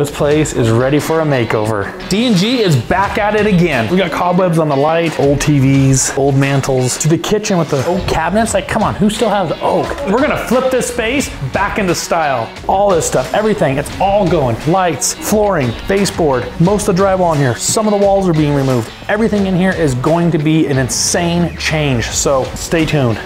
This place is ready for a makeover. D&G is back at it again. We got cobwebs on the light, old TVs, old mantles, to the kitchen with the oak cabinets. Like, come on, who still has oak? We're gonna flip this space back into style. All this stuff, everything, it's all going. Lights, flooring, baseboard, most of the drywall in here. Some of the walls are being removed. Everything in here is going to be an insane change, so stay tuned.